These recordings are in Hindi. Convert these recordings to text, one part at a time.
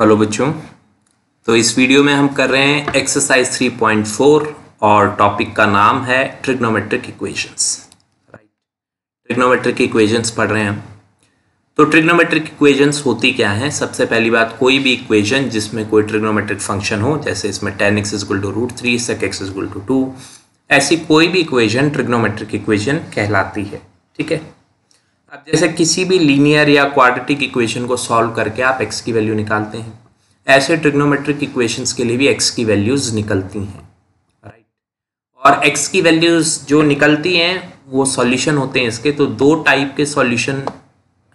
हेलो बच्चों तो इस वीडियो में हम कर रहे हैं एक्सरसाइज 3.4 और टॉपिक का नाम है trigonometric equations right trigonometric equations पढ़ रहे हैं हम। तो ट्रिग्नोमेट्रिक इक्वेशंस होती क्या है? सबसे पहली बात, कोई भी इक्वेशन जिसमें कोई ट्रिग्नोमेट्रिक फ़ंक्शन हो, जैसे इसमें tan x equal to root three sec x equal to two two कोई भी इक्वेशन ट्रिग्नोमेट्रिक इक्वेशन कहलाती है, ठीक है? अब जैसे किसी भी लीनियर या क्वाड्रेटिक इक्वेशन को सॉल्व करके आप एक्स की वैल्यू निकालते हैं। ऐसे ट्रिग्नोमेट्रिक इक्वेशंस के लिए भी एक्स की वैल्यूज़ निकलती हैं राइट और एक्स की वैल्यूज़ जो निकलती हैं, वो सॉल्यूशन होते हैं इसके। तो दो टाइप के सॉल्यूशन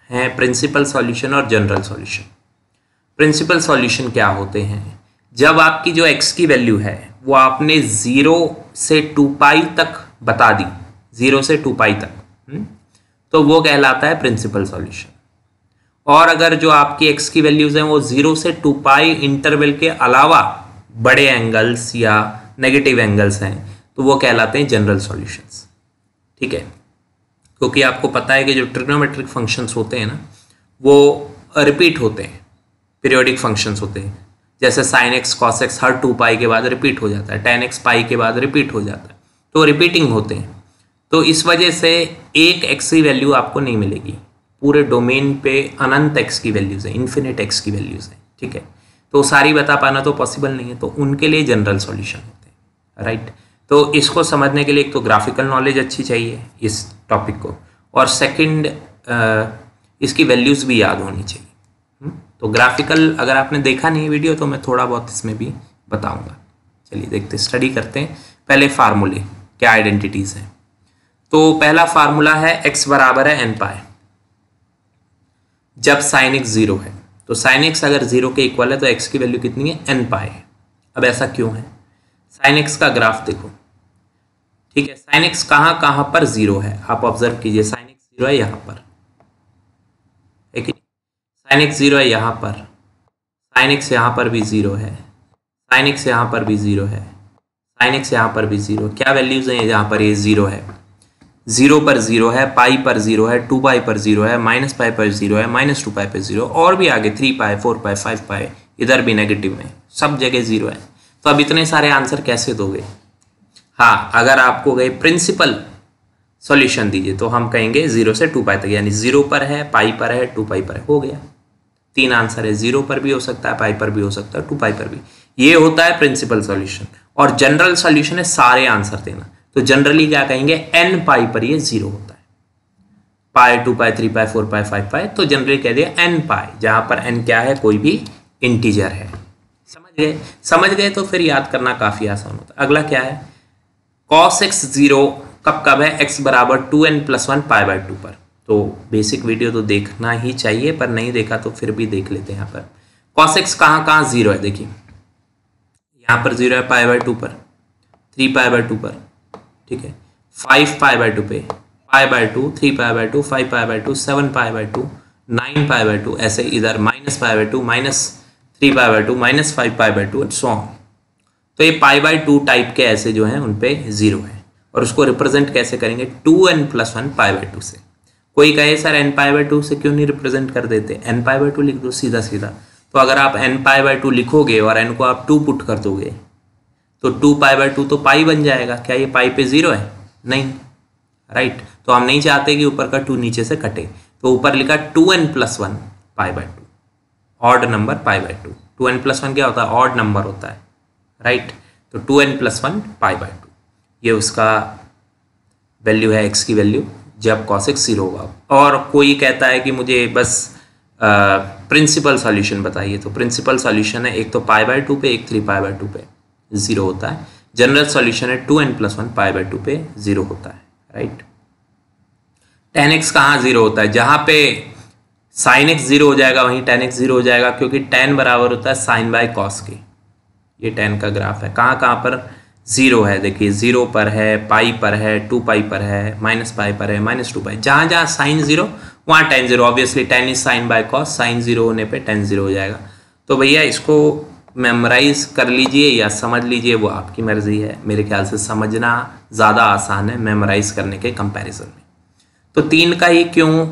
हैं प्रिंसिपल सॉल्यूशन और जनरल सॉल्यूशन प्रिंसिपल सॉल्यूशन क्या होते हैं? जब आपकी जो एक्स की वैल्यू है, वो आपने ज़ीरो से टू पाई तक बता दी। ज़ीरो से टू पाई तक हुँ? तो वो कहलाता है प्रिंसिपल सॉल्यूशन और अगर जो आपकी एक्स की वैल्यूज़ हैं वो ज़ीरो से टू पाई इंटरवल के अलावा बड़े एंगल्स या नेगेटिव एंगल्स हैं तो वो कहलाते हैं जनरल सॉल्यूशंस ठीक है? क्योंकि आपको पता है कि जो ट्रिग्नोमेट्रिक फ़ंक्शंस होते हैं ना, वो रिपीट होते हैं पीरियोडिक फ़ंक्शंस होते हैं. जैसे साइन एक्स कॉस एक्स हर टू पाई के बाद रिपीट हो जाता है टेन एक्स पाई के बाद रिपीट हो जाता है. तो रिपीटिंग होते हैं. तो इस वजह से एक एक्स की वैल्यू आपको नहीं मिलेगी। पूरे डोमेन पे अनंत एक्स की वैल्यूज़ है इन्फिनिट एक्स की वैल्यूज़ है, ठीक है? तो सारी बता पाना तो पॉसिबल नहीं है तो उनके लिए जनरल सॉल्यूशन होते हैं राइट तो इसको समझने के लिए एक तो ग्राफिकल नॉलेज अच्छी चाहिए इस टॉपिक को, और सेकंड इसकी वैल्यूज़ भी याद होनी चाहिए? हम्म? तो ग्राफिकल अगर आपने देखा नहीं वीडियो तो मैं थोड़ा बहुत इसमें भी बताऊँगा। चलिए देखते स्टडी करते हैं। पहले फार्मूले क्या आइडेंटिटीज़ हैं? तो पहला फार्मूला है x बराबर है एन पाए। जब साइन एक्स ज़ीरो है तो साइन एक्स अगर ज़ीरो के इक्वल है तो x की वैल्यू कितनी है? एन पाए है। अब ऐसा क्यों है? साइन एक्स का ग्राफ देखो। ठीक है साइन एक्स कहाँ कहाँ पर ज़ीरो है? आप ऑब्ज़र्व कीजिए साइन एक्स ज़ीरो है यहाँ पर। साइन एक्स ज़ीरो है यहाँ पर। साइन एक्स यहाँ पर भी ज़ीरो है। साइन एक्स यहाँ पर भी ज़ीरो है। साइन एक्स यहाँ पर भी ज़ीरो क्या वैल्यूज़ हैं जहाँ पर? ये ज़ीरो है। ज़ीरो पर ज़ीरो है, पाई पर ज़ीरो है, टू पाई पर ज़ीरो है, माइनस पाई पर ज़ीरो है, माइनस टू पाई पर ज़ीरो, और भी आगे three pi, four pi, five pi, इधर भी नेगेटिव में, सब जगह ज़ीरो है। तो अब इतने सारे आंसर कैसे दोगे? हाँ अगर आपको गए प्रिंसिपल सॉल्यूशन दीजिए तो हम कहेंगे ज़ीरो से टू पाई तक, यानी ज़ीरो पर है, पाई पर है, टू पाई पर है, हो गया। तीन आंसर है, ज़ीरो पर भी हो सकता है, पाई पर भी हो सकता है, टू पाई पर भी। ये होता है प्रिंसिपल सॉल्यूशन और जनरल सॉल्यूशन है सारे आंसर देना। तो जनरली क्या कहेंगे? एन पाई पर ये ज़ीरो होता है। Pi two pi three pi four pi five pi तो जनरली कह दिया एन पाई जहाँ पर एन क्या है? कोई भी इंटीजर है। समझ गए? समझ गए तो फिर याद करना काफ़ी आसान होता है। अगला क्या है? कॉस एक्स ज़ीरो कब कब है? एक्स बराबर two n plus one pi by two पर। तो बेसिक वीडियो तो देखना ही चाहिए, पर नहीं देखा तो फिर भी देख लेते हैं यहाँ पर। कॉस एक्स कहाँ कहाँ ज़ीरो है? देखिए। यहाँ पर ज़ीरो है पाई बाय टू पर। थ्री पाई बाय टू पर। ठीक है फाइव पाई बाय टू पे pi by two three pi by two five pi by two seven pi by two nine pi by two ऐसे इधर minus pi by two minus three pi by two minus five pi by two eight सो तो ये पाई बाय टू टाइप के ऐसे जो हैं उन पे ज़ीरो है और उसको रिप्रेजेंट कैसे करेंगे two n plus one pi by two से कोई कहे sir n pi by two से क्यों नहीं रिप्रेजेंट कर देते एन पाई बाय टू लिख दो सीधा सीधा तो अगर आप एन पाई बाय टू लिखोगे और एन को आप टू पुट कर दोगे तो टू पाई बाय टू तो पाई बन जाएगा। क्या ये पाई पे ज़ीरो है? नहीं। राइट तो हम नहीं चाहते कि ऊपर का टू नीचे से कटे। तो ऊपर लिखा two n plus one pi by two. Odd number pi by two. Two n plus one क्या होता है? ऑड नंबर होता है। राइट तो two n plus one pi by two. ये उसका वैल्यू है एक्स की वैल्यू जब कॉसिक्स ज़ीरो होगा और कोई कहता है कि मुझे बस प्रिंसिपल सॉल्यूशन बताइए। तो प्रिंसिपल सॉल्यूशन है, एक तो पाई बाय टू पे, एक थ्री पाई बाय टू पे। ज़ीरो होता है। जनरल सॉल्यूशन है two n plus one pi by two पे ज़ीरो होता है राइट टेन एक्स कहाँ ज़ीरो होता है? जहाँ पे साइन एक्स ज़ीरो हो जाएगा, वहीं टेन एक्स ज़ीरो हो जाएगा, क्योंकि टेन बराबर होता है साइन बाय कॉस के ये टेन का ग्राफ है। कहाँ कहाँ पर? ज़ीरो है। देखिए, ज़ीरो पर है पाई पर है टू पाई पर है माइनस पाई पर है माइनस टू पाई जहाँ जहाँ साइन ज़ीरो, वहाँ tan zero. Obviously tan is sine by cos sine zero होने पे टेन ज़ीरो हो जाएगा। तो भैया, इसको मेमोराइज कर लीजिए या समझ लीजिए, वो आपकी मर्ज़ी है। मेरे ख्याल से समझना ज़्यादा आसान है मेमोराइज करने के कंपैरिजन में। तो तीन का ही क्यों?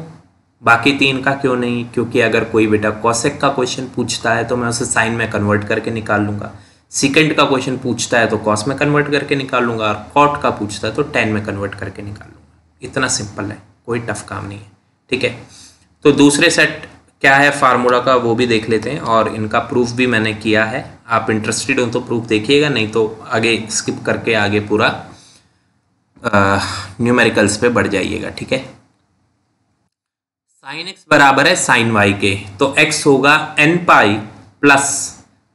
बाकी तीन का क्यों नहीं? क्योंकि अगर कोई बेटा कॉसेक का क्वेश्चन पूछता है तो मैं उसे साइन में कन्वर्ट करके निकाल लूँगा। सिकेंड का क्वेश्चन पूछता है तो कॉस में कन्वर्ट करके निकाल लूँगा। और कॉट का पूछता है तो टेन में कन्वर्ट करके निकाल लूँगा। इतना सिंपल है, कोई टफ काम नहीं है। ठीक है? तो दूसरे सेट क्या है फार्मूला का वो भी देख लेते हैं और इनका प्रूफ भी मैंने किया है। आप इंटरेस्टेड हो तो प्रूफ देखिएगा, नहीं तो आगे स्किप करके आगे पूरा न्यूमेरिकल्स पे बढ़ जाइएगा, ठीक है? साइन एक्स बराबर है साइन वाई के तो एक्स होगा n pi plus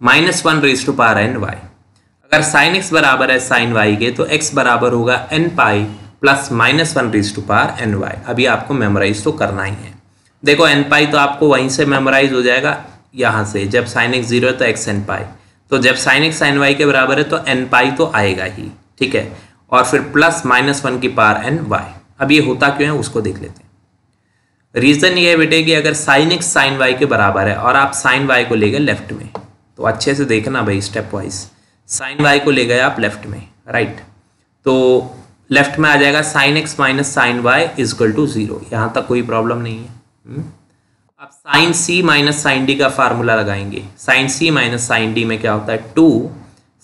minus one raise to power n y अगर साइन एक्स बराबर है साइन वाई के तो एक्स बराबर होगा n pi plus minus one raise to power n y अभी आपको मेमोराइज तो करना ही है। देखो एन पाई तो आपको वहीं से मेमोराइज हो जाएगा, यहाँ से। जब साइन एक्स ज़ीरो है तो एक्स एन पाई तो जब साइन एक्स साइन वाई के बराबर है तो एन पाई तो आएगा ही, ठीक है? और फिर प्लस माइनस वन की पार एन वाई अब ये होता क्यों है, उसको देख लेते हैं। रीजन ये है बेटे कि अगर साइन एक्स साइन वाई के बराबर है और आप साइन वाई को ले गए लेफ़्ट में तो अच्छे से देखना भाई स्टेप वाइज साइन वाई को ले गए आप लेफ़्ट में राइट तो लेफ़्ट में आ जाएगा sine x minus sine y equal to zero यहाँ तक कोई प्रॉब्लम नहीं है? अब sine C minus sine D का फार्मूला लगाएँगे। Sine C minus sine D में क्या होता है? Two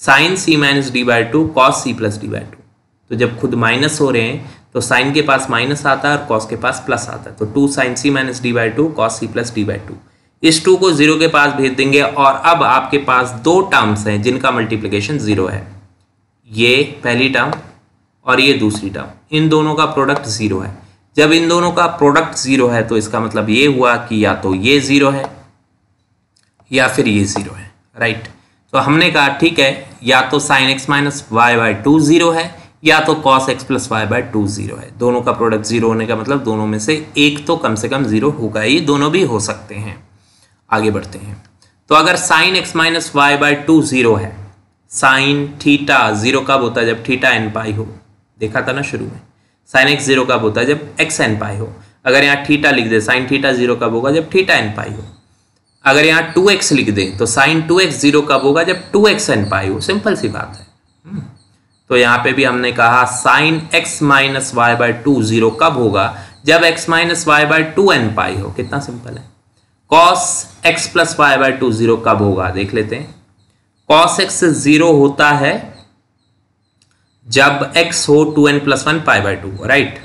sine C minus D by two cos C plus D by two तो जब खुद माइनस हो रहे हैं तो साइन के पास माइनस आता है और कॉस के पास प्लस आता है। तो two sine C minus D by two cos C plus D by two इस टू को ज़ीरो के पास भेज देंगे और अब आपके पास दो टर्म्स हैं जिनका मल्टीप्लीकेशन ज़ीरो है। ये पहली टर्म और ये दूसरी टर्म इन दोनों का प्रोडक्ट ज़ीरो है। जब इन दोनों का प्रोडक्ट ज़ीरो है तो इसका मतलब ये हुआ कि या तो ये ज़ीरो है, या फिर ये ज़ीरो है राइट तो हमने कहा, ठीक है, या तो sine x minus y by two zero है, या तो cos x plus y by two zero है। दोनों का प्रोडक्ट ज़ीरो होने का मतलब दोनों में से एक तो कम से कम ज़ीरो होगा ये दोनों भी हो सकते हैं। आगे बढ़ते हैं। तो अगर sine x minus y by two zero है साइन थीटा ज़ीरो कब होता है? जब थीटा एन पाई हो। देखा था ना शुरू में? साइन एक्स ज़ीरो कब होता है? जब एक्स एन पाई हो। अगर यहाँ थीटा लिख दे साइन थीटा ज़ीरो कब होगा? जब थीटा एन पाई हो। अगर यहाँ टू एक्स लिख दे तो साइन टू एक्स ज़ीरो कब होगा? जब टू एक्स एन पाई हो। सिंपल सी बात है। हम्म। तो यहाँ पे भी हमने कहा sine x minus y by two zero कब होगा? जब x minus y by two n pi हो। कितना सिंपल है। Cos x plus y by two zero कब होगा? देख लेते हैं। कॉस एक्स ज़ीरो होता है जब एक्स हो two n plus one pi by two right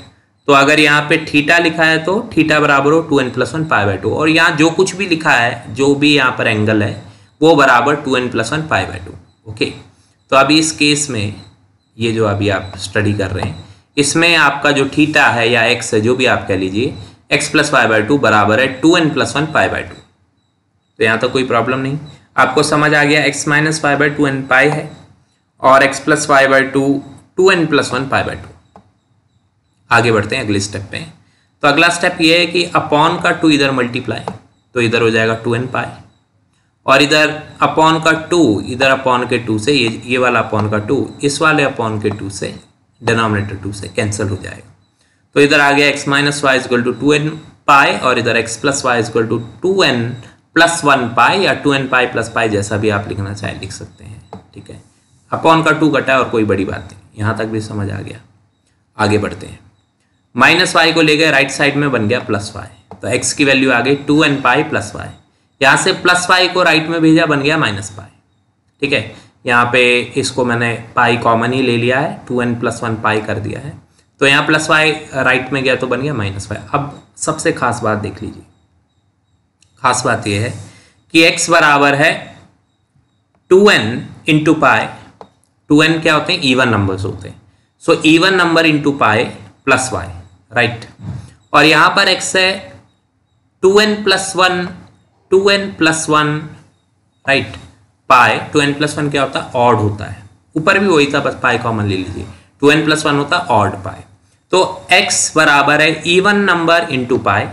तो अगर यहाँ पे थीटा लिखा है तो थीटा बराबर हो two n plus one pi by two और यहाँ जो कुछ भी लिखा है, जो भी यहाँ पर एंगल है, वो बराबर two n plus one pi by two okay तो अभी इस केस में, ये जो अभी आप स्टडी कर रहे हैं, इसमें आपका जो थीटा है या एक्स है, जो भी आप कह लीजिए x plus y by two बराबर है two n plus one pi by two तो यहाँ तो कोई प्रॉब्लम नहीं। आपको समझ आ गया x minus five by two n pi है। और x plus y by two two n plus one pi by two आगे बढ़ते हैं, अगले स्टेप पे तो अगला स्टेप ये है कि अपॉन का टू इधर मल्टीप्लाई तो इधर हो जाएगा टू एन पाई और इधर अपॉन का टू इधर अपॉन के टू से, ये ये वाला अपॉन का टू इस वाले अपॉन के टू से डिनोमिनेटर टू से कैंसिल हो जाएगा। तो इधर आ गया x minus y equal to two n pi और इधर x plus y equal to two n plus one pi या two n pi plus pi जैसा भी आप लिखना चाहें, लिख सकते हैं, ठीक है? अपॉन का टू कटा है और कोई बड़ी बात नहीं। यहाँ तक भी समझ आ गया। आगे बढ़ते हैं। माइनस वाई को ले गए राइट साइड में बन गया प्लस वाई तो एक्स की वैल्यू आ गई two n pi plus y यहाँ से प्लस वाई को राइट में भेजा बन गया माइनस पाई ठीक है? यहाँ पे इसको मैंने पाई कॉमन ही ले लिया है। Two n plus one pi कर दिया है। तो यहाँ प्लस वाई राइट में गया तो बन गया माइनस वाई अब सबसे खास बात देख लीजिए। खास बात यह है कि x बराबर है two n into pi two n क्या होते हैं? ईवन नंबर्स होते हैं। So even number into pi plus y right और यहाँ पर एक्स है, two n plus one two n plus one right pi two n plus one क्या होता? है ऑड होता है। ऊपर भी वही था, बस पाए कॉमन ले लीजिए। टू एन प्लस वन होता है ऑड पाए तो x बराबर है इवन नंबर इंटू पाए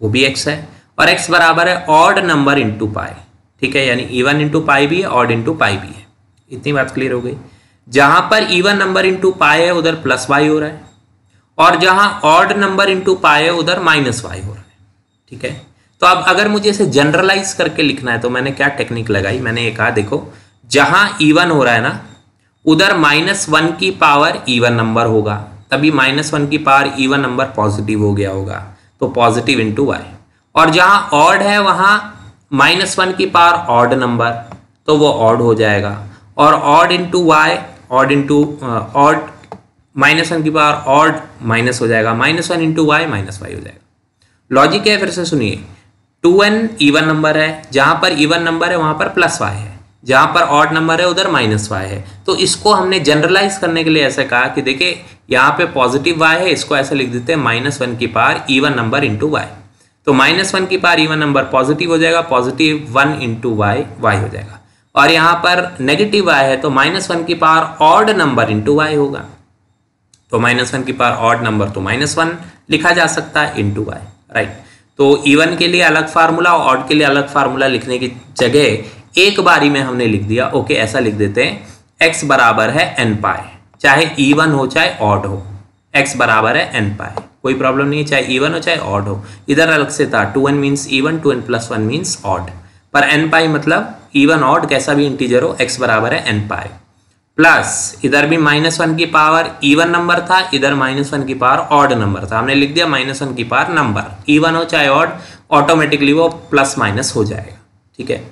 वो भी x है। और x बराबर है ऑड नंबर इंटू पाए ठीक है? यानी इवन इंटू पाई भी है ऑड इंटू पाई भी है। इतनी बात क्लियर हो गई? जहाँ पर इवन नंबर इंटू पाए है, उधर प्लस वाई हो रहा है। और जहाँ ऑड नंबर इंटू पाए है, उधर माइनस वाई हो रहा है। ठीक है? तो अब अगर मुझे इसे जनरलाइज करके लिखना है तो मैंने क्या टेक्निक लगाई? मैंने ये कहा, देखो, जहाँ इवन हो रहा है ना, उधर माइनस वन की पावर इवन नंबर होगा। तभी माइनस वन की पावर इवन नंबर पॉजिटिव हो गया होगा। तो पॉजिटिव इंटू वाई और जहाँ ऑड है, वहाँ माइनस वन की पावर ऑड नंबर तो वो ऑड हो जाएगा। और odd into y odd into odd minus one की पावर ऑड माइनस हो जाएगा। Minus one into y minus y हो जाएगा। लॉजिक क्या है, फिर से सुनिए। टू एन ईवन नंबर है। जहाँ पर इवन नंबर है, वहाँ पर प्लस वाई है। जहाँ पर ऑड नंबर है, उधर माइनस वाई है। तो इसको हमने जनरलाइज करने के लिए ऐसे कहा कि देखिए, यहाँ पे पॉजिटिव वाई है, इसको ऐसे लिख देते हैं माइनस वन की power even number into y तो माइनस वन की पार इवन नंबर पॉजिटिव हो जाएगा positive one into y y हो जाएगा। और यहाँ पर नेगेटिव वाई है तो माइनस वन की power odd number into y होगा। तो माइनस वन की पार ऑड नंबर तो माइनस वन लिखा जा सकता है इंटू वाई राइट तो इवन के लिए अलग फार्मूला और ऑड के लिए अलग फार्मूला लिखने की जगह एक बारी में हमने लिख दिया। ओके ऐसा लिख देते हैं। एक्स बराबर है एन पाए, चाहे इवन हो, चाहे ऑड हो। एक्स बराबर है एन पाए, कोई प्रॉब्लम नहीं है, चाहे इवन हो, चाहे ऑड हो। इधर अलग से था two n means even two n plus one means odd पर एन पाई मतलब इवन ऑड कैसा भी इंटीजर हो एक्स बराबर है एन पाई प्लस इधर भी माइनस वन की पावर इवन नंबर था, इधर माइनस वन की पावर ऑड नंबर था. हमने लिख दिया माइनस वन की पावर नंबर इवन हो चाहे ऑड ऑटोमेटिकली वो प्लस माइनस हो जाएगा. ठीक है?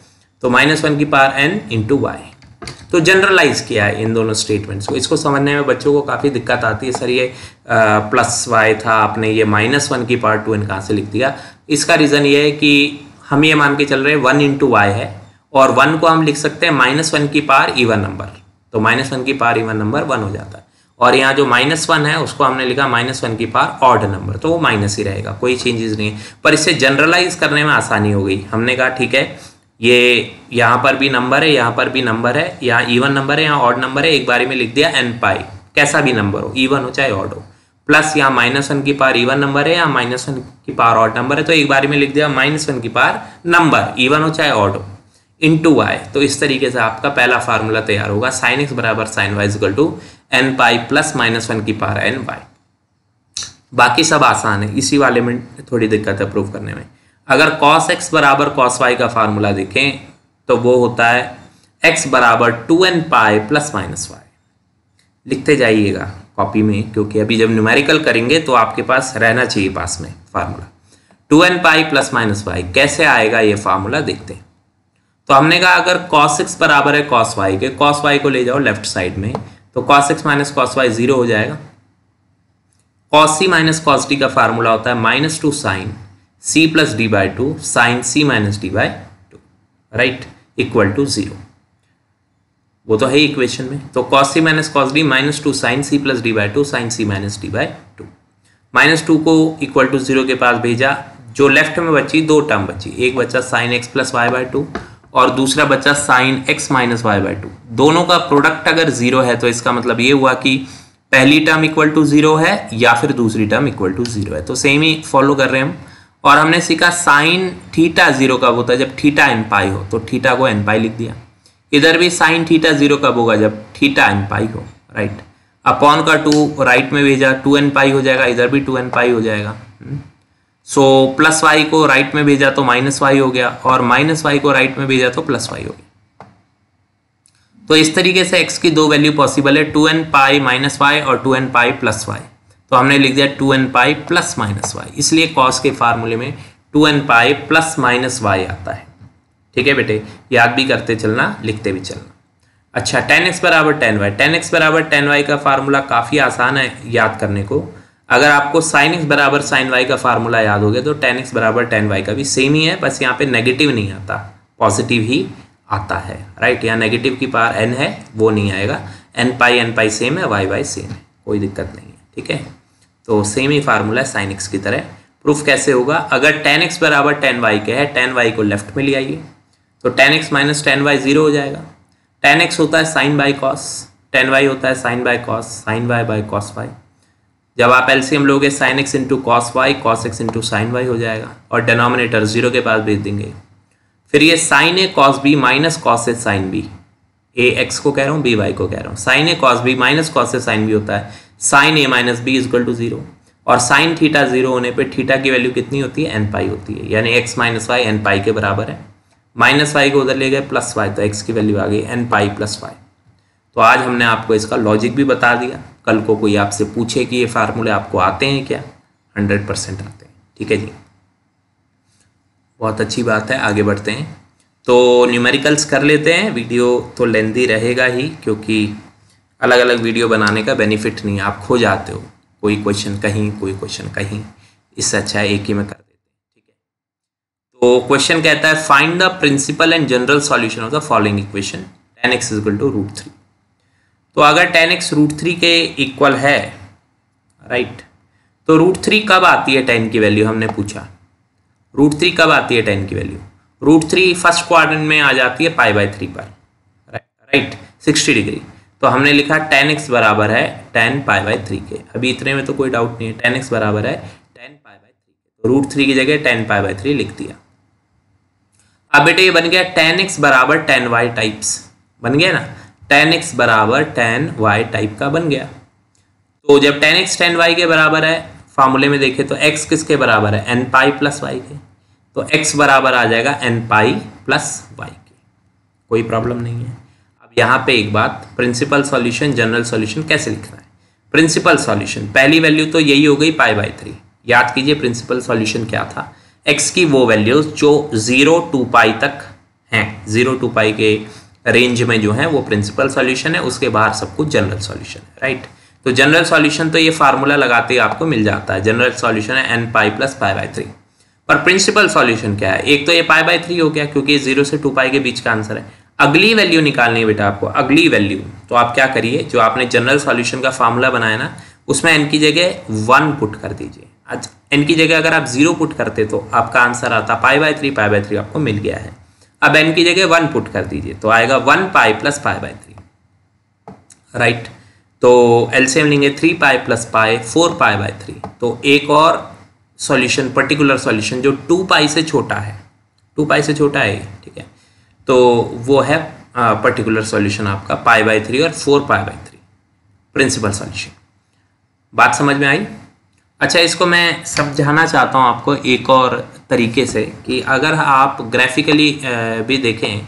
तो माइनस वन की पावर एन इंटू वाई तो जनरलाइज किया है इन दोनों स्टेटमेंट्स को. इसको समझने में बच्चों को काफ़ी दिक्कत आती है सर, ये प्लस वाई था, आपने ये माइनस वन की पार्ट टू एन कहाँ से लिख दिया? इसका रीज़न ये है कि हम ये मान के चल रहे हैं वन इंटू वाई है. और वन को हम लिख सकते हैं माइनस वन की पार इवन नंबर तो माइनस वन की पार इवन नंबर वन हो जाता है। और यहाँ जो माइनस वन है, उसको हमने लिखा माइनस वन की पार ऑड नंबर तो वो माइनस ही रहेगा, कोई चेंजेस नहीं है। पर इससे जनरलाइज करने में आसानी हो गई। हमने कहा, ठीक है, ये यहाँ पर भी नंबर है, यहाँ पर भी नंबर है, यहाँ इवन नंबर है, यहाँ ऑड नंबर है, एक बारी में लिख दिया एन पाई कैसा भी नंबर हो इवन हो, चाहे ऑड हो। प्लस यहाँ माइनस वन की पार इवन नंबर है, यहाँ माइनस वन की पार ऑड नंबर है तो एक बारी में लिख दिया माइनस वन की पार नंबर इवन हो, चाहे ऑड हो। इन टू वाई तो इस तरीके से आपका पहला फार्मूला तैयार होगा। साइन एक्स बराबर sine y equal to n pi plus minus one की पार एन वाई बाकी सब आसान है। इसी वाले में थोड़ी दिक्कत है प्रूव करने में। अगर कॉस एक्स बराबर कॉस वाई का फार्मूला देखें तो वो होता है एक्स बराबर two n pi plus minus y लिखते जाइएगा कॉपी में, क्योंकि अभी जब न्यूमेरिकल करेंगे तो आपके पास रहना चाहिए पास में formula two n pi plus minus y कैसे आएगा ये फार्मूला देखते हैं। तो हमने कहा अगर कॉस एक्स बराबर है कॉस वाई के कॉस वाई को ले जाओ लेफ़्ट साइड में तो cos x minus cos y zero हो जाएगा। Cos c minus cos d का फार्मूला होता है minus two sine c plus d by two sine c minus d by two right equal to zero वो तो है इक्वेशन में। तो cos c minus cos d minus two sine c plus d by two sine c minus d by two minus two को इक्वल टू ज़ीरो के पास भेजा। जो लेफ़्ट में बची, दो टर्म बची। एक बच्चा sine x plus y by two और दूसरा बच्चा sine x minus y by two दोनों का प्रोडक्ट अगर ज़ीरो है तो इसका मतलब ये हुआ कि पहली टर्म इक्वल टू ज़ीरो है या फिर दूसरी टर्म इक्वल टू ज़ीरो है। तो सेम ही फॉलो कर रहे हैं हम। और हमने सीखा साइन थीटा ज़ीरो कब होता है? जब थीटा एन पाई हो तो थीटा को एन पाई लिख दिया। इधर भी साइन थीटा ज़ीरो कब होगा? जब थीटा एन पाई हो राइट अपॉन का टू राइट में भेजा टू एन पाई हो जाएगा, इधर भी टू एन पाई हो जाएगा। सो प्लस वाई को राइट में भेजा तो माइनस वाई हो गया और माइनस वाई को राइट में भेजा तो प्लस वाई हो गया। तो इस तरीके से एक्स की दो वैल्यू पॉसिबल है two n pi minus y और two n pi plus y तो हमने लिख दिया two n pi plus minus y इसलिए कॉस के फार्मूले में two n pi plus minus y आता है। ठीक है बेटे? याद भी करते चलना, लिखते भी चलना। अच्छा टेन एक्स बराबर टेन वाई टेन एक्स बराबर टेन वाई का फार्मूला काफ़ी आसान है याद करने को। अगर आपको साइन एक्स बराबर साइन वाई का फार्मूला याद हो गया तो टेन एक्स बराबर टेन वाई का भी सेम ही है, बस यहाँ पे नेगेटिव नहीं आता पॉजिटिव ही आता है राइट यहाँ नेगेटिव की पार एन है, वो नहीं आएगा। N pi n pi same है वाई वाई सेम है, कोई दिक्कत नहीं है, ठीक है? तो सेम ही फार्मूला है साइन एक्स की तरह। प्रूफ कैसे होगा? अगर टेन एक्स बराबर टेन वाई के है टेन वाई को लेफ़्ट में ले आइए तो tan x minus tan y zero हो जाएगा। टेन एक्स होता है sine by cos tan y होता है sine by cos sine y by cos y जब आप एलसीएम लोगे sine x into cos y cos x into sine y हो जाएगा और डिनोमिनेटर ज़ीरो के पास भेज देंगे। फिर ये sine a cos b minus cos a sine b a x को कह रहा हूँ बी वाई को कह रहा हूँ। Sine a cos b minus cos a sine b होता है। Sine a minus b equal to zero और साइन थीटा ज़ीरो होने पे थीटा की वैल्यू कितनी होती है? एन पाई होती है। यानी x minus y n pi के बराबर है। माइनस वाई को उधर ले गए प्लस वाई तो एक्स की वैल्यू आ गई एन पाई प्लस वाई तो आज हमने आपको इसका लॉजिक भी बता दिया। कल को कोई आपसे पूछे कि ये फार्मूले आपको आते हैं क्या? हंड्रेड परसेंट आते हैं। ठीक है जी? बहुत अच्छी बात है, आगे बढ़ते हैं। तो न्यूमेरिकल्स कर लेते हैं। वीडियो तो लेंदी रहेगा ही, क्योंकि अलग अलग वीडियो बनाने का बेनिफिट नहीं। आप खो जाते हो। कोई क्वेश्चन कहीं, कोई क्वेश्चन कहीं। इससे अच्छा है एक ही में कर देते हैं। ठीक है? तो क्वेश्चन कहता है find the principal and general solution of the following equation tan x equal to root three तो अगर टेन एक्स रूट थ्री के इक्वल है राइट तो रूट थ्री कब आती है टेन की वैल्यू हमने पूछा। रूट थ्री कब आती है टेन की value root three first quadrant में आ जाती है पाई बाई थ्री पर राइट सिक्सटी डिग्री तो हमने लिखा टेन एक्स बराबर है टेन पाई बाय थ्री के। अभी इतने में तो कोई डाउट नहीं है टेन एक्स बराबर है टेन पाई बाई थ्री के। तो रूट थ्री की जगह टेन पाई बाई थ्री लिख दिया। अब बेटे ये बन गया टेन एक्स बराबर टेन वाई टाइप्स बन गया ना? टेन एक्स बराबर टेन वाई टाइप का बन गया। तो जब टेन एक्स टेन वाई के बराबर है फॉर्मूले में देखें तो एक्स किसके बराबर है? एन पाई प्लस वाई के। तो x बराबर आ जाएगा एन पाई प्लस वाई के। कोई प्रॉब्लम नहीं है। अब यहाँ पे एक बात प्रिंसिपल सॉल्यूशन जनरल सॉल्यूशन कैसे लिखना है? प्रिंसिपल सॉल्यूशन पहली वैल्यू तो यही हो गई पाई बाई थ्री याद कीजिए प्रिंसिपल सॉल्यूशन क्या था? एक्स की वो वैल्यूज़ जो ज़ीरो टू पाई तक हैं ज़ीरो टू पाई के रेंज में जो है, वो प्रिंसिपल सॉल्यूशन है, उसके बाहर सब कुछ जनरल सॉल्यूशन है राइट तो जनरल सॉल्यूशन तो ये फार्मूला लगाते ही आपको मिल जाता है। जनरल सॉल्यूशन है n pi plus pi by three पर प्रिंसिपल सॉल्यूशन क्या है? एक तो ये पाई बाई थ्री हो गया, क्योंकि ज़ीरो से टू पाई के बीच का आंसर है। अगली वैल्यू निकालनी है बेटा आपको, अगली वैल्यू तो आप क्या करिए, जो आपने जनरल सॉल्यूशन का फार्मूला बनाया ना, उसमें एन की जगह वन पुट कर दीजिए। एन की जगह अगर आप ज़ीरो पुट करते तो आपका आंसर आता pi by three pi by three आपको मिल गया है। अब एन की जगह वन पुट कर दीजिए तो आएगा one pi plus pi by three right तो एलसीएम लेंगे three pi plus pi four pi by three तो एक और सॉल्यूशन पर्टिकुलर सॉल्यूशन जो टू पाई से छोटा है टू पाई से छोटा है ठीक है? तो वो है पर्टिकुलर सॉल्यूशन आपका पाई बाई थ्री और four pi by three principal solution बात समझ में आई? अच्छा इसको मैं समझाना चाहता हूँ आपको एक और तरीके से कि अगर आप ग्राफिकली भी देखें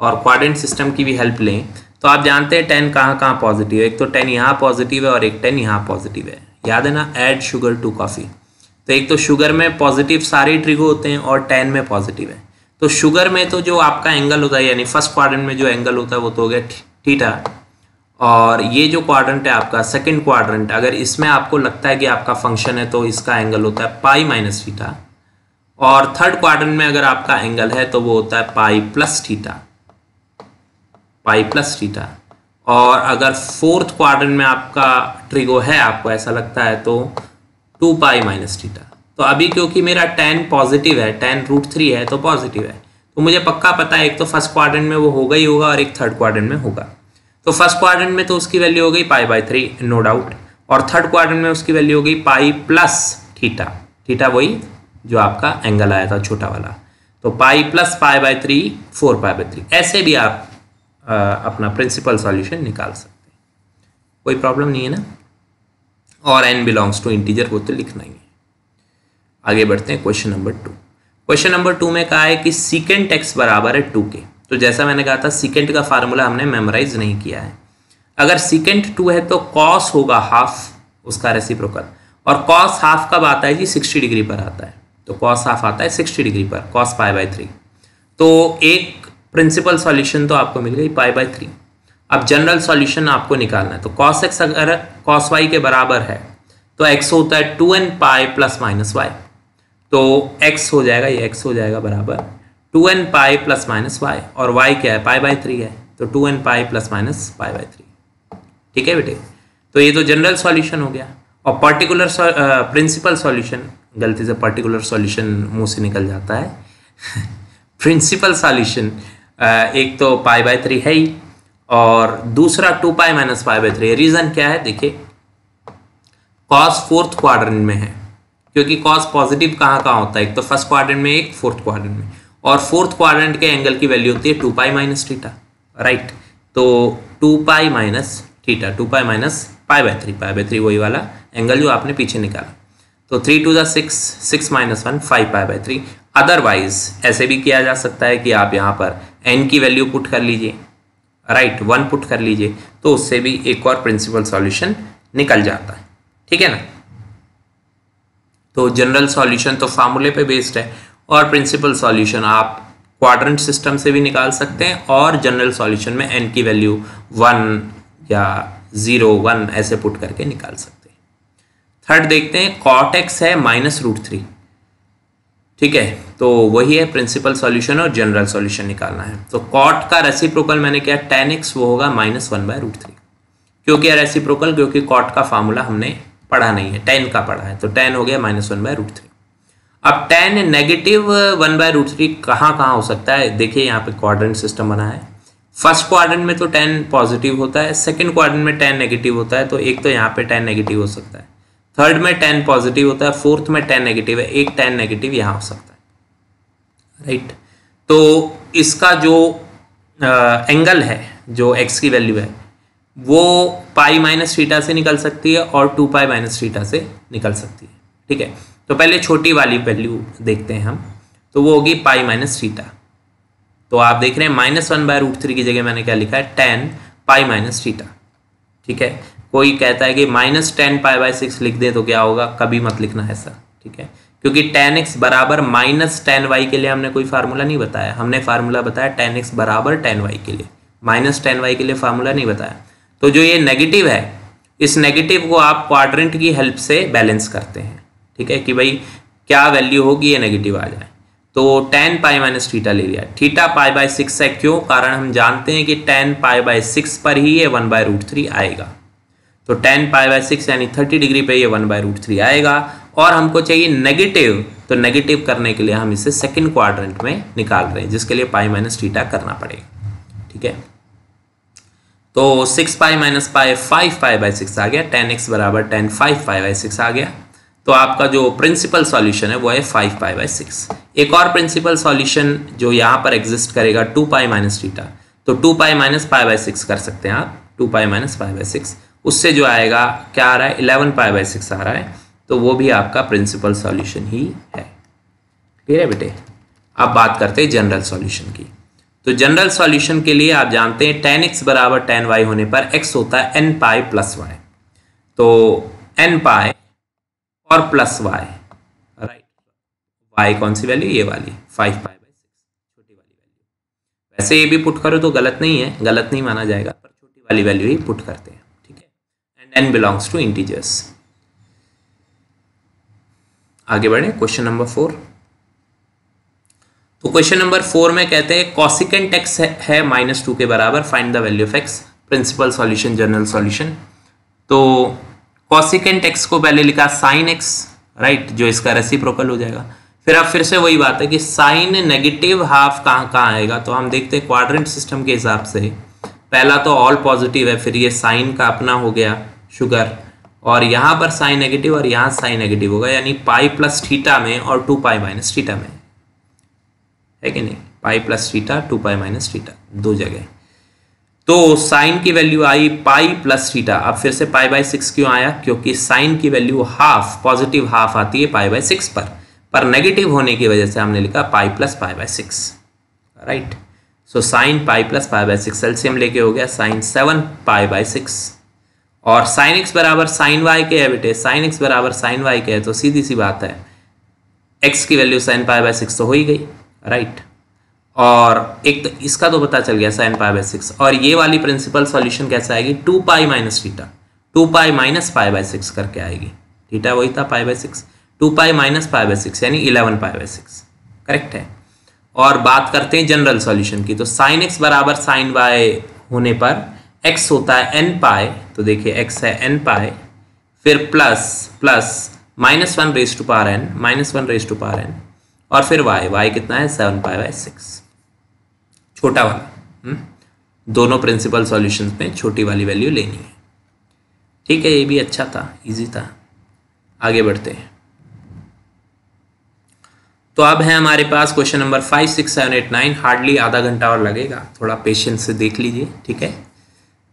और क्वाड्रेंट सिस्टम की भी हेल्प लें तो आप जानते हैं टेन कहाँ कहाँ पॉजिटिव है। एक तो टेन यहाँ पॉजिटिव है और एक टेन यहाँ पॉजिटिव है। याद है ना? ऐड शुगर टू कॉफ़ी तो एक तो शुगर में पॉजिटिव सारे ट्रिगो होते हैं और टेन में पॉजिटिव है। तो शुगर में तो जो आपका एंगल होता है, यानी फ़र्स्ट क्वाड्रेंट में जो एंगल होता है, वो तो हो गया थीटा। और ये जो क्वाड्रेंट है आपका सेकंड क्वाड्रेंट अगर इसमें आपको लगता है कि आपका फ़ंक्शन है तो इसका एंगल होता है पाई माइनस थीटा और थर्ड क्वाड्रेंट में अगर आपका एंगल है तो वो होता है pi plus theta pi plus theta और अगर फोर्थ क्वाड्रेंट में आपका ट्रिगो है, आपको ऐसा लगता है तो टू पाई माइनस थीटा तो अभी क्योंकि मेरा टेन पॉजिटिव है टेन रूट थ्री है तो पॉजिटिव है। तो मुझे पक्का पता है, एक तो फ़र्स्ट क्वाड्रेंट में वो होगा ही होगा और एक थर्ड क्वाड्रेंट में होगा। तो फ़र्स्ट क्वाड्रेंट में तो उसकी वैल्यू हो गई pi by three no doubt और थर्ड क्वाड्रेंट में उसकी वैल्यू हो गई पाई प्लस थीटा थीटा वही जो आपका एंगल आया था छोटा वाला। तो pi plus pi by three four pi by three ऐसे भी आप आ, अपना प्रिंसिपल सॉल्यूशन निकाल सकते हैं। कोई प्रॉब्लम नहीं है ना? और एन बिलोंग्स टू इंटीजर वो तो लिखना ही है। आगे बढ़ते हैं question number two question number two में कहा है कि सीकेंट एक्स बराबर है टू के। तो जैसा मैंने कहा था सीकेंट का फार्मूला हमने मेमोराइज नहीं किया है। अगर सीकेंट टू है तो कॉस होगा हाफ़ उसका रेसिप्रोकल और कॉस हाफ़ कब आता है जी? सिक्सटी डिग्री पर आता है। तो कॉस हाफ़ आता है सिक्सटी डिग्री पर कॉस पाई बाई थ्री तो एक प्रिंसिपल सॉल्यूशन तो आपको मिल गई पाई बाई थ्री अब जनरल सॉल्यूशन आपको निकालना है। तो कॉस एक्स अगर कॉस वाई के बराबर है तो एक्स होता है two n pi plus minus y तो एक्स हो जाएगा, ये एक्स हो जाएगा बराबर two n pi plus minus y और वाई क्या है? पाई बाई थ्री है। तो two n pi plus minus pi by three ठीक है बेटे? तो ये तो जनरल सॉल्यूशन हो गया। और पर्टिकुलर प्रिंसिपल सॉल्यूशन गलती से पर्टिकुलर सॉल्यूशन मुँह से निकल जाता है। प्रिंसिपल सॉल्यूशन एक तो पाई बाय थ्री है ही, और दूसरा two pi minus five by three reason क्या है? देखिए कॉस फोर्थ क्वाड्रेंट में है, क्योंकि कॉस पॉजिटिव कहाँ कहाँ होता है? एक तो फ़र्स्ट क्वाड्रेंट में, एक फोर्थ क्वाड्रेंट में। और फोर्थ क्वाड्रेंट के एंगल की वैल्यू होती है two pi minus theta right तो two pi minus theta two pi minus pi by three pi by three वही वाला एंगल जो आपने पीछे निकाला। तो three to the six six minus one five pi by three otherwise ऐसे भी किया जा सकता है कि आप यहाँ पर एन की वैल्यू पुट कर लीजिए राइट वन पुट कर लीजिए तो उससे भी एक और प्रिंसिपल सॉल्यूशन निकल जाता है। ठीक है ना? तो जनरल सॉल्यूशन तो फार्मूले पे बेस्ड है, और प्रिंसिपल सॉल्यूशन आप क्वाड्रेंट सिस्टम से भी निकाल सकते हैं, और जनरल सॉल्यूशन में एन की वैल्यू वन या ज़ीरो वन ऐसे पुट करके निकाल सकते हैं। थर्ड देखते हैं कॉट एक्स है माइनस रूट थ्री ठीक है तो वही है प्रिंसिपल सॉल्यूशन और जनरल सॉल्यूशन निकालना है। तो कॉट का रेसिप्रोकल मैंने क्या टेन एक्स वो होगा minus one by root three क्यों किया रेसिप्रोकल क्योंकि कॉट का फार्मूला हमने पढ़ा नहीं है टेन का पढ़ा है तो टेन हो गया minus one by root three अब tan negative one by root three कहाँ कहाँ हो सकता है? देखिए यहाँ पे क्वाड्रेंट सिस्टम बना है। फ़र्स्ट क्वाड्रेंट में तो टेन पॉजिटिव होता है सेकेंड क्वाड्रेंट में टेन नेगेटिव होता है तो एक तो यहाँ पे टेन नेगेटिव हो सकता है। थर्ड में टेन पॉजिटिव होता है फोर्थ में टेन नेगेटिव है, एक टेन नेगेटिव यहाँ हो सकता है राइट तो इसका जो एंगल है, जो एक्स की वैल्यू है, वो पाई माइनस थीटा से निकल सकती है और टू पाई माइनस थीटा से निकल सकती है, ठीक है? तो पहले छोटी वाली वैल्यू देखते हैं हम तो वो होगी पाई माइनस थीटा तो आप देख रहे हैं minus one by root three की जगह मैंने क्या लिखा है टेन पाई माइनस थीटा ठीक है? कोई कहता है कि minus tan pi by six लिख दे तो क्या होगा? कभी मत लिखना सर ठीक है? क्योंकि टेन एक्स बराबर माइनस टेन वाई के लिए हमने कोई फार्मूला नहीं बताया। हमने फार्मूला बताया टेन एक्स बराबर टेन वाई के लिए। माइनस टेन वाई के लिए फार्मूला नहीं बताया। तो जो ये नेगेटिव है, इस नेगेटिव को आप क्वाड्रेंट की हेल्प से बैलेंस करते हैं, ठीक है? कि भाई क्या वैल्यू होगी ये नेगेटिव आ जाए। तो टेन पाई माइनस थीटा ले लिया। थीटा पाई बाय सिक्स है क्यों? कारण हम जानते हैं कि टेन पाई बाय सिक्स पर ही ये वन बाय रूट थ्री आएगा। तो टेन पाई बाय सिक्स यानी थर्टी डिग्री पे ये वन बाय रूट थ्री आएगा। और हमको चाहिए नेगेटिव तो नेगेटिव करने के लिए हम इसे सेकंड क्वाड्रेंट में निकाल रहे हैं, जिसके लिए पाई माइनस थीटा करना पड़ेगा। ठीक है? तो six pi minus pi five pi by six आ गया, टेन एक्स बराबर tan five pi by six आ गया। तो आपका जो प्रिंसिपल सॉल्यूशन है, वो है फाइव पाई बाई सिक्स। एक और प्रिंसिपल सॉल्यूशन जो यहाँ पर एग्जिस्ट करेगा, टू पाई माइनस थीटा। तो two pi minus pi by six कर सकते हैं आप, two pi minus pi by six. उससे जो आएगा, क्या आ रहा है? इलेवन पाई बाई सिक्स आ रहा है। तो वो भी आपका प्रिंसिपल सॉल्यूशन ही है। क्लियर है बेटे? अब बात करते हैं जनरल सॉल्यूशन की। तो जनरल सॉल्यूशन के लिए आप जानते हैं टेन एक्स बराबर टेन वाई होने पर एक्स होता है एन पाई प्लस वाई तो एन पाई और प्लस वाई राइट वाई कौन सी वैल्यू ये वाली फाइव पाई बाई सिक्स छोटी वाली वैल्यू वैसे ये भी पुट करो तो गलत नहीं है। गलत नहीं माना जाएगा, पर छोटी वाली वैल्यू ही पुट करते हैं है। And n belongs to integers आगे बढ़े क्वेश्चन नंबर फोर तो क्वेश्चन नंबर फोर में कहते हैं कॉसिकेंट एक्स है माइनस टू के बराबर find the value of x principal solution general solution तो कॉसिकेंट एक्स को पहले लिखा साइन एक्स राइट जो इसका रेसिप्रोकल हो जाएगा। फिर आप फिर से वही बात है कि साइन नेगेटिव हाफ़ कहाँ कहाँ आएगा। तो हम देखते हैं क्वाड्रेंट सिस्टम के हिसाब से। पहला तो ऑल पॉजिटिव है, फिर ये साइन का अपना हो गया। शुगर, और यहाँ पर साइन नेगेटिव और यहाँ साइन नेगेटिव होगा, यानी पाई प्लस थीटा में और टू पाई माइनस थीटा में। है कि नहीं? Pi plus theta two pi minus theta दो जगह। तो साइन की वैल्यू आई पाई प्लस थीटा अब फिर से पाई बाय सिक्स क्यों आया? क्योंकि साइन की वैल्यू हाफ़ पॉजिटिव हाफ़ आती है पाई बाय सिक्स पर। पर नेगेटिव होने की वजह से हमने लिखा pi plus pi by six right so sine pi plus pi by six एल्सियम लेके हो गया sine seven pi by six और साइन एक्स बराबर साइन वाई के है बेटे साइन एक्स बराबर साइन वाई के है तो सीधी सी बात है एक्स की value sine pi by six तो हो ही गई राइट और एक तो इसका तो पता चल गया साइन पाई बाय सिक्स और ये वाली प्रिंसिपल सॉल्यूशन कैसे आएगी? Two pi minus theta two pi minus pi by six करके आएगी थीटा वही था pi by six two pi minus pi by six यानी eleven pi by six correct है? और बात करते हैं जनरल सॉल्यूशन की तो साइन एक्स बराबर साइन वाई होने पर एक्स होता है एन पाए तो देखिए एक्स है एन पाए फिर plus plus minus one raise to power n minus one raise to power n और फिर वाई वाई कितना है? सेवन पाई बाई सिक्स छोटा वाला हम्म? दोनों प्रिंसिपल सॉल्यूशंस में छोटी वाली वैल्यू लेनी है। ठीक है, ये भी अच्छा था इजी था। आगे बढ़ते हैं। तो अब है हमारे पास question number five six seven eight nine hardly आधा घंटा और लगेगा। थोड़ा पेशेंस से देख लीजिए, ठीक है?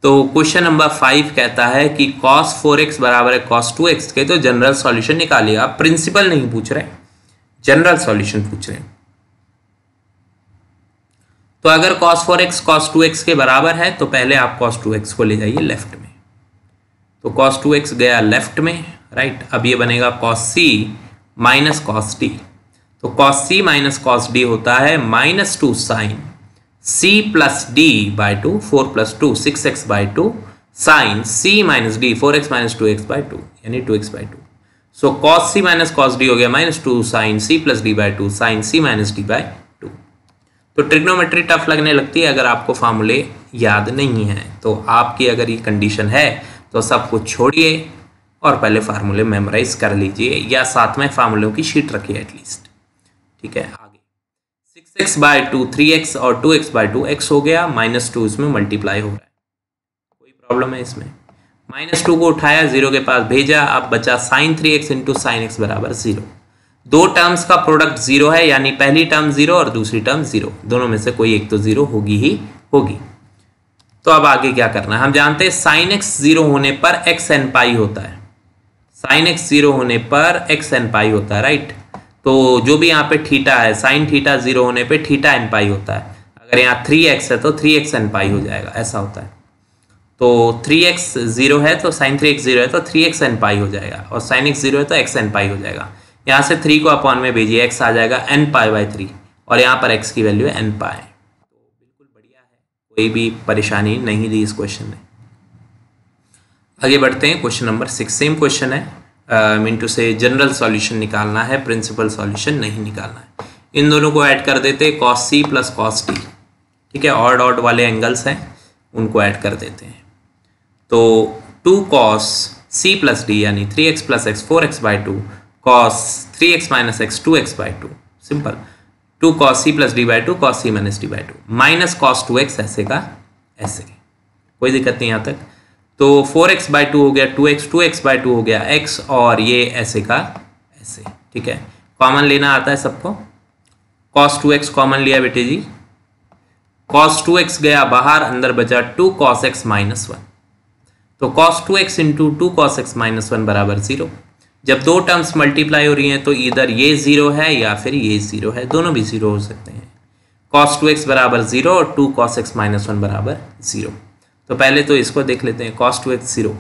तो क्वेश्चन नंबर फाइव कहता है कि कॉस फोर एक्स बराबर है कॉस टू एक्स के तो जनरल सॉल्यूशन निकालिए। आप प्रिंसिपल नहीं पूछ रहे जनरल सॉल्यूशन पूछ रहे तो अगर cos four x cos two x के बराबर है तो पहले आप कॉस टू एक्स को ले जाइए लेफ़्ट में। तो कॉस टू एक्स गया लेफ़्ट में राइट अब ये बनेगा cos c minus cos d तो cos c minus cos d होता है minus two sine by two four plus two six x by two sine c minus d four x minus two x by two यानी two x by two so cos c minus cos d हो गया minus two sine c plus d by two sine c minus d by two तो ट्रिग्नोमेट्री टफ लगने लगती है अगर आपको फार्मूले याद नहीं है। तो आपकी अगर ये कंडीशन है तो सब कुछ छोड़िए और पहले फार्मूले मेमोराइज कर लीजिए या साथ में फार्मूलों की शीट रखिए एटलीस्ट ठीक है? Six by two three x और two x by two x हो गया माइनस टू इसमें मल्टीप्लाई हो रहा है कोई प्रॉब्लम है इसमें? माइनस टू को उठाया ज़ीरो के पास भेजा, अब बचा sine three x into sine x बराबर ज़ीरो दो टर्म्स का प्रोडक्ट ज़ीरो है, यानी पहली टर्म ज़ीरो और दूसरी टर्म ज़ीरो दोनों में से कोई एक तो ज़ीरो होगी ही होगी। तो अब आगे क्या करना है? हम जानते हैं साइन एक्स ज़ीरो होने पर एक्स एन पाई होता है। साइन एक्स ज़ीरो होने पर एक्स एन पाई होता है राइट तो जो भी यहाँ पे थीटा है, साइन थीटा ज़ीरो होने पे थीटा एन पाई होता है। अगर यहाँ थ्री एक्स है तो थ्री एक्स एन पाई हो जाएगा, ऐसा होता है। तो थ्री एक्स ज़ीरो है तो साइन थ्री एक्स ज़ीरो है तो थ्री एक्स एन पाई हो जाएगा, और साइन एक्स ज़ीरो है तो एक्स एन पाई हो जाएगा। यहाँ से थ्री को अपॉन में भेजिए, एक्स आ जाएगा एन पाई बाई थ्री, और यहाँ पर एक्स की वैल्यू है एन पाई। तो बिल्कुल बढ़िया है, कोई भी परेशानी नहीं दी इस क्वेश्चन में। आगे बढ़ते हैं, question number six, same question है। मिंटू से जनरल सॉल्यूशन निकालना है प्रिंसिपल सॉल्यूशन नहीं निकालना है। इन दोनों को ऐड कर देते हैं cos c plus cos t ठीक है? ऑड ऑड वाले एंगल्स हैं, उनको ऐड कर देते हैं। तो two cos c plus d यानी three x plus x four x by two cos three x minus x two x by two simple two cos c plus d by two cos c minus d by two minus cos two x ऐसे का ऐसे। कोई दिक्कत नहीं यहाँ तक। तो फोर एक्स बाई टू हो गया two x two x by two हो गया एक्स और ये ऐसे का ऐसे, ठीक है? कॉमन लेना आता है सबको? कॉस टू एक्स कॉमन लिया बेटे जी। कॉस टू एक्स गया बाहर, अंदर बचा two cos x minus one तो cos two x into two cos x minus one बराबर ज़ीरो जब दो टर्म्स मल्टीप्लाई हो रही हैं तो इधर ये ज़ीरो है या फिर ये ज़ीरो है, दोनों भी ज़ीरो हो सकते हैं। कॉस टू एक्स बराबर ज़ीरो और two cos x minus one बराबर ज़ीरो तो पहले तो इसको देख लेते हैं कॉस टू एक्स ज़ीरो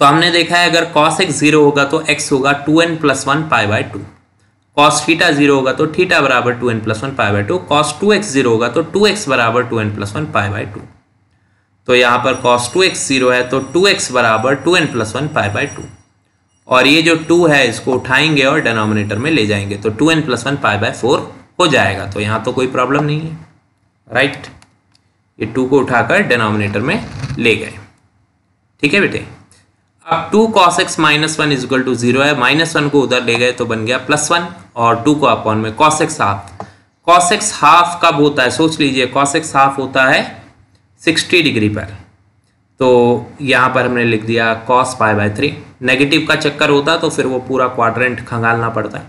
तो हमने देखा है, अगर कॉस एक्स ज़ीरो होगा तो एक्स होगा two n plus one pi by two cos theta zero होगा तो थीटा बराबर two n plus one pi by two cos two x zero होगा तो टू एक्स बराबर two n plus one pi by two तो यहाँ पर कॉस टू एक्स ज़ीरो है तो टू एक्स बराबर two n plus one pi by two और ये जो टू है, इसको उठाएँगे और डेनोमिनेटर में ले जाएँगे तो two n plus one pi by four हो जाएगा। तो यहाँ तो कोई प्रॉब्लम नहीं है। राइट ये टू को उठाकर डेनोमिनेटर में ले गए। ठीक है बेटे? अब two cos x minus one equal to zero है। माइनस वन को उधर ले गए तो बन गया प्लस वन और टू को अपॉन में cos x half cos x half कब होता है? सोच लीजिए कॉस एक्स हाफ़ होता है सिक्सटी डिग्री पर। तो यहाँ पर हमने लिख दिया cos pi by three negative का चक्कर होता तो फिर वो पूरा क्वाड्रेंट खंगालना पड़ता है।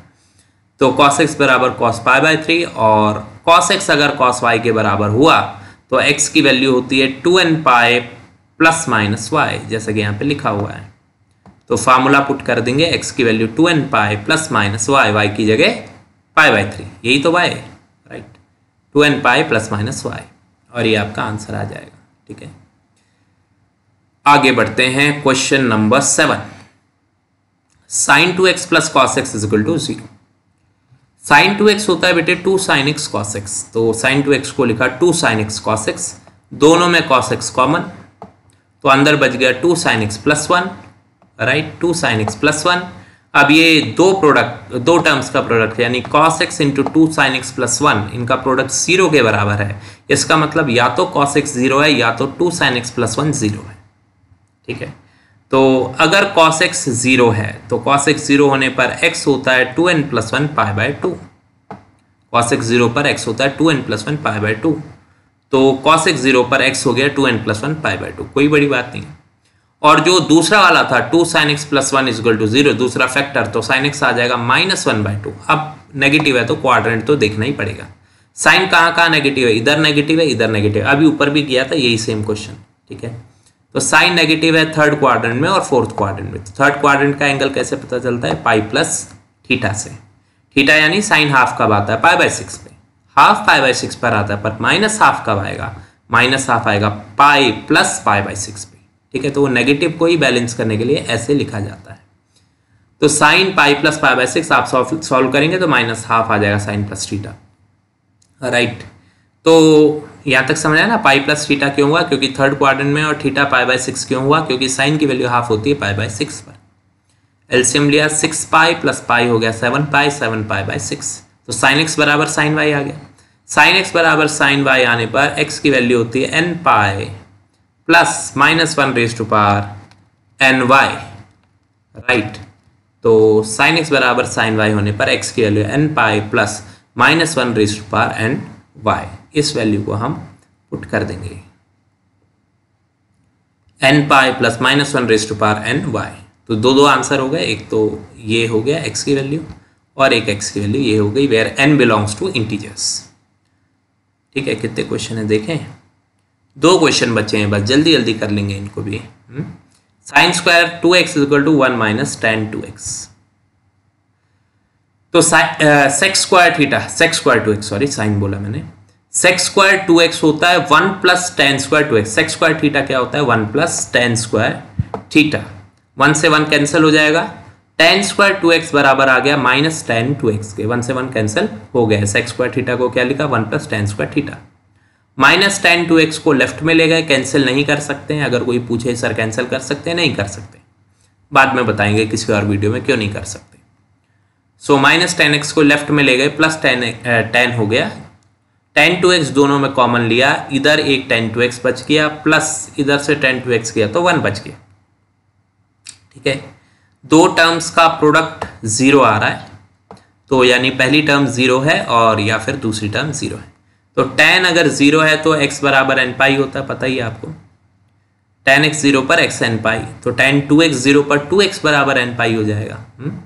तो कॉस एक्स बराबर कॉस पाई बाय थ्री और कॉस एक्स अगर कॉस वाई के बराबर हुआ तो एक्स की वैल्यू होती है two n pi plus minus y जैसा कि यहाँ पे लिखा हुआ है। तो फार्मूला पुट कर देंगे एक्स की value two n pi plus minus y y की जगह पाए बाई थ्री यही तो y right two n pi plus minus y और ये आपका आंसर आ जाएगा, ठीक है? आगे बढ़ते हैं question number seven sine two x plus cos x equal to zero sine two x होता है बेटे two sine x cos x. तो साइन टू एक्स को लिखा two sine x cos x. दोनों में कॉस एक्स कॉमन। तो अंदर बच गया two sine x plus one, right? Two sine x plus one. अब ये दो प्रोडक्ट, दो टर्म्स का प्रोडक्ट यानी cos x into two sine x plus one, इनका प्रोडक्ट ज़ीरो के बराबर है। इसका मतलब या तो कॉस एक्स ज़ीरो है या तो two sine x plus one zero है। ठीक है? तो अगर कॉस एक्स ज़ीरो है तो कॉस एक्स ज़ीरो होने पर एक्स होता है two n plus one pi by two cos x zero पर एक्स होता है two n plus one pi by two तो कॉस एक्स ज़ीरो पर एक्स हो गया two n plus one pi by two कोई बड़ी बात नहीं और जो दूसरा वाला था two sine x plus one equal to zero दूसरा फैक्टर तो साइन एक्स आ जाएगा माइनस वन बाई टू अब नेगेटिव है तो क्वाड्रेंट तो देखना ही पड़ेगा। साइन कहाँ कहाँ नेगेटिव है? इधर नेगेटिव है, इधर नेगेटिव अभी ऊपर भी किया था, यही सेम क्वेश्चन ठीक है? तो साइन नेगेटिव है थर्ड क्वाड्रेंट में और फोर्थ क्वाड्रेंट में। तो थर्ड क्वाड्रेंट का एंगल कैसे पता चलता है? पाई प्लस थीटा से। थीटा यानी साइन हाफ़ कब आता है? पाई बाय सिक्स पे। हाफ़ पाई बाय सिक्स पर आता है, पर माइनस हाफ़ कब आएगा? माइनस हाफ़ आएगा pi plus pi by six पे। ठीक है तो वो नेगेटिव को ही बैलेंस करने के लिए ऐसे लिखा जाता है। तो sine pi plus pi by six आप सॉल्व करेंगे तो माइनस हाफ़ आ जाएगा साइन प्लस थीटा। राइट। तो यहाँ तक समझ आया ना पाई प्लस थीटा क्यों हुआ? क्योंकि थर्ड क्वाड्रेंट में और थीटा पाई बाय सिक्स क्यों हुआ? क्योंकि साइन की वैल्यू हाफ़ होती है पाई बाय सिक्स पर। एल्सियम लिया सिक्स पाई प्लस पाई हो गया seven pi seven pi by six तो साइन एक्स बराबर साइन वाई आ गया। साइन एक्स बराबर साइन वाई आने पर एक्स की वैल्यू होती है n pi plus minus one raise to power n y right तो साइन एक्स बराबर साइन वाई होने पर एक्स की value n pi plus minus one raise to power n y इस वैल्यू को हम पुट कर देंगे। N pi plus minus one raise to power n y तो दो दो आंसर हो गए। एक तो ये हो गया एक्स की वैल्यू और एक एक्स की वैल्यू ये हो गई where n belongs to integers ठीक है, कितने क्वेश्चन है, देखें। दो क्वेश्चन बचे हैं, बस जल्दी जल्दी कर लेंगे इनको भी। Sine square two x equal to one minus tan two x तो sec square theta sec square two x sorry sine बोला मैंने। सेक्स स्क्वायर टू एक्स होता है one plus tan square two x. Sec square theta क्या होता है? One plus tan square theta. One से वन कैंसिल हो जाएगा। टेन स्क्वायर टू एक्स बराबर आ गया माइनस टेन टू एक्स के। वन से वन कैंसिल हो गया सेक्स स्क्वायर थीटा को क्या लिखा? One plus tan square theta. Minus tan two x को लेफ़्ट में ले गए। कैंसिल नहीं कर सकते हैं। अगर कोई पूछे, सर, कैंसिल कर सकते हैं? नहीं कर सकते। बाद में बताएँगे किसी और वीडियो में क्यों नहीं कर सकते। सो माइनस टेन एक्स को लेफ़्ट में ले गए। प्लस टेन टेन हो गया। टेन टू एक्स दोनों में कॉमन लिया, इधर एक टेन टू एक्स बच गया प्लस इधर से टेन टू एक्स किया तो वन बच गया। ठीक है? दो टर्म्स का प्रोडक्ट ज़ीरो आ रहा है तो यानी पहली टर्म ज़ीरो है और या फिर दूसरी टर्म ज़ीरो है। तो टेन अगर ज़ीरो है तो एक्स बराबर एन पाई होता है, पता ही आपको? टेन एक्स ज़ीरो पर एक्स एन पाई तो टेन टू एक्स ज़ीरो पर टू एक्स बराबर एन पाई हो जाएगा। हुँ? हम्म?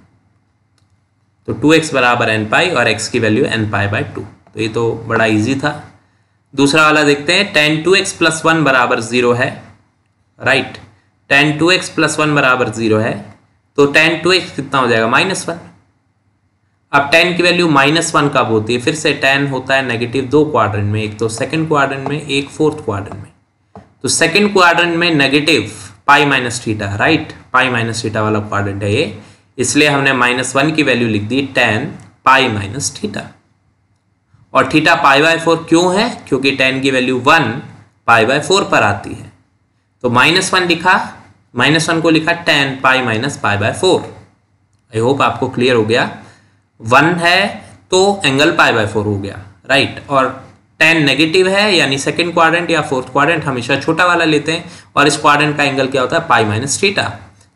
तो टू एक्स बराबर एन पाई और एक्स की value n pi by two तो ये तो बड़ा इजी था। दूसरा वाला देखते हैं tan two x plus one बराबर ज़ीरो है। Right tan two x plus one बराबर ज़ीरो है। तो टेन टू एक्स कितना हो जाएगा? माइनस वन अब टेन की वैल्यू माइनस वन कब होती है? फिर से टेन होता है नेगेटिव दो क्वाड्रेंट में, एक तो सेकंड क्वाड्रेंट में, एक फोर्थ क्वाड्रेंट में। तो सेकंड क्वाड्रेंट में negative pi minus theta right pi minus theta वाला क्वाड्रेंट है ये। इसलिए हमने माइनस वन की वैल्यू लिख दी टेन पाई माइनस थीटा और थीटा पाई बाय फोर क्यों है? क्योंकि टेन की value one pi by four पर आती है। तो माइनस वन लिखा माइनस वन को लिखा tan pi minus pi by four I hope आपको क्लियर हो गया। वन है तो एंगल पाई बाय फोर हो गया राइट और टेन नेगेटिव है, यानी सेकेंड क्वाड्रेंट या फोर्थ क्वाड्रेंट हमेशा छोटा वाला लेते हैं। और इस क्वाड्रेंट का एंगल क्या होता है? पाई माइनस थीटा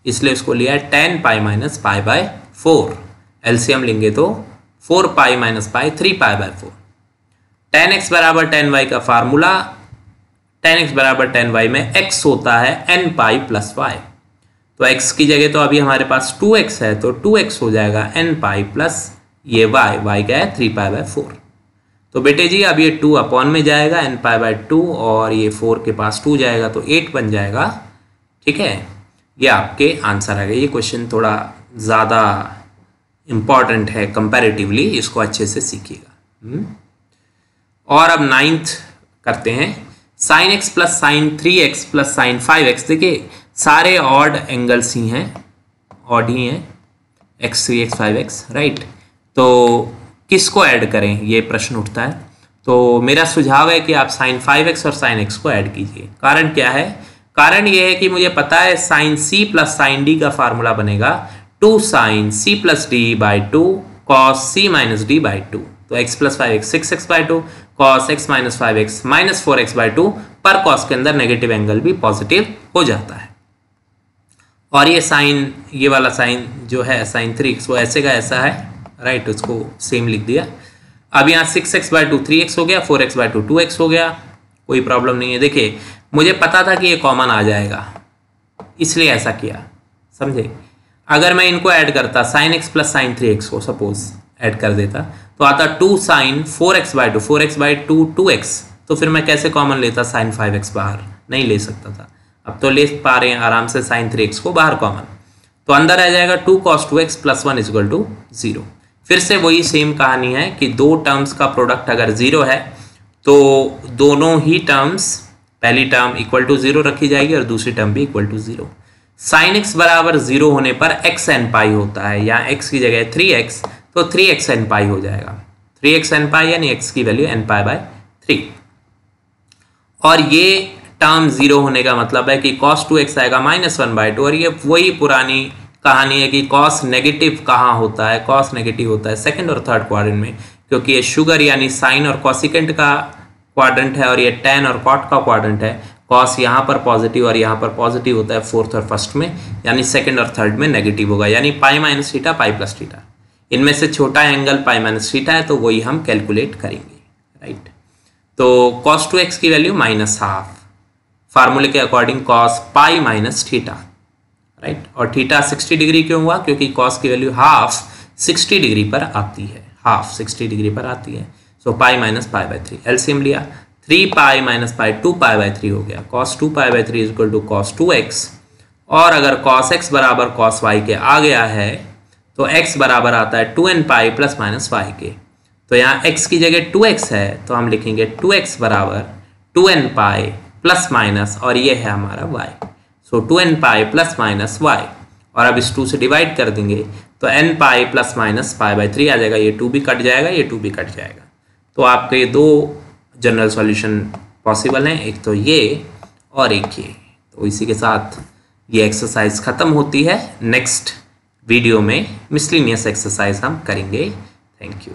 इसलिए उसको लिया है tan pi minus pi by four LCM लेंगे तो four pi minus pi three pi by four tan x बराबर टेन वाई का फार्मूला टेन एक्स बराबर टेन वाई में एक्स होता है एन पाई प्लस वाई तो एक्स की जगह तो अभी हमारे पास टू एक्स है तो टू एक्स हो जाएगा एन पाई प्लस ये वाई वाई क्या है? थ्री पाई बाई फोर तो बेटे जी, अब ये टू अपॉन में जाएगा एन पाई बाई टू और ये फोर के पास टू जाएगा तो एट बन जाएगा। ठीक है? ये आपके आंसर आ गए। ये क्वेश्चन थोड़ा ज़्यादा इंपॉर्टेंट है कंपैरेटिवली इसको अच्छे से सीखिएगा। हम्म? और अब नाइन्थ करते हैं। Sine x plus sine three x plus sine five x देखिए, सारे ऑड एंगल्स ही हैं ऑड ही हैं x three x five x right तो किसको ऐड करें? ये प्रश्न उठता है। तो मेरा सुझाव है कि आप साइन फाइव एक्स और साइन एक्स को ऐड कीजिए। कारण क्या है? कारण ये है कि मुझे पता है sine C plus sine D का फार्मूला बनेगा। Two sine C plus D by two cos C minus D by two तो x plus five x six x by two cos x minus five x minus four x by two पर कॉस के अंदर नेगेटिव एंगल भी पॉजिटिव हो जाता है। और ये साइन ये वाला साइन जो है साइन थ्री एक्स वो ऐसे का ऐसा है राइट उसको सेम लिख दिया। अब यहाँ six x by two three x हो गया four x by two two x हो गया, कोई प्रॉब्लम नहीं है। देखिए, मुझे पता था कि ये कॉमन आ जाएगा, इसलिए ऐसा किया, समझे? अगर मैं इनको ऐड करता sine x plus sine three x को सपोज़ ऐड कर देता। तो आता two sine four x by two four x by two two x तो फिर मैं कैसे कॉमन लेता? साइन फाइव एक्स बाहर। नहीं ले सकता था। अब तो ले पा रहे हैं आराम से साइन थ्री एक्स को बाहर कॉमन तो अंदर आ जाएगा two cos two x plus one equal to zero फिर से वही सेम कहानी है कि दो टर्म्स का प्रोडक्ट अगर ज़ीरो है तो दोनों ही टर्म्स पहली टर्म इक्वल टू ज़ीरो रखी जाएगी और दूसरी टर्म भी equal to zero sine x बराबर ज़ीरो होने पर एक्स एन पाई होता है यहाँ एक्स की जगह थ्री एक्स तो थ्री एक्स एन पाई हो जाएगा। थ्री एक्स एन पाई यानी एक्स की value n pi by three और ये टर्म ज़ीरो होने का मतलब है कि कॉस टू एक्स आएगा माइनस वन बाय टू और ये वही पुरानी कहानी है कि कॉस नेगेटिव कहाँ होता है? कॉस नेगेटिव होता है सेकेंड और थर्ड क्वाड्रेंट में, क्योंकि ये शुगर यानी साइन और कॉसिकेंट का क्वाड्रेंट है और ये टेन और कॉट का क्वाड्रेंट है। कॉस यहाँ पर पॉजिटिव और यहाँ पर पॉजिटिव होता है फोर्थ और फ़र्स्ट में, यानी सेकंड और थर्ड में नेगेटिव होगा, यानी pi minus theta pi plus theta इनमें से छोटा एंगल पाई माइनस थीटा है तो वही हम कैलकुलेट करेंगे राइट तो कॉस टू एक्स की वैल्यू माइनस हाफ़ फार्मूले के according cos pi minus theta right और थीटा 60 डिग्री क्यों हुआ? क्योंकि कॉस की वैल्यू हाफ़ 60 डिग्री पर आती है हाफ़ 60 डिग्री पर आती है। So pi minus pi by three LCM लिया। Three pi minus pi two pi by three हो गया। Cos two pi by three is equal to cos two x और अगर कॉस एक्स बराबर कॉस वाई के आ गया है तो एक्स बराबर आता है two n pi plus minus y के। तो यहाँ एक्स की जगह टू एक्स है तो हम लिखेंगे टू एक्स बराबर two n pi plus minus, और ये है हमारा y so two n pi plus minus y. और अब इस टू से डिवाइड कर देंगे तो n pi plus minus pi by three आ जाएगा, ये टू भी कट जाएगा, ये टू भी कट जाएगा। तो आपके ये दो जनरल सॉल्यूशन पॉसिबल हैं, एक तो ये और एक ये। तो इसी के साथ ये एक्सरसाइज ख़त्म होती है। नेक्स्ट वीडियो में मिसलिनियस एक्सरसाइज हम करेंगे। Thank you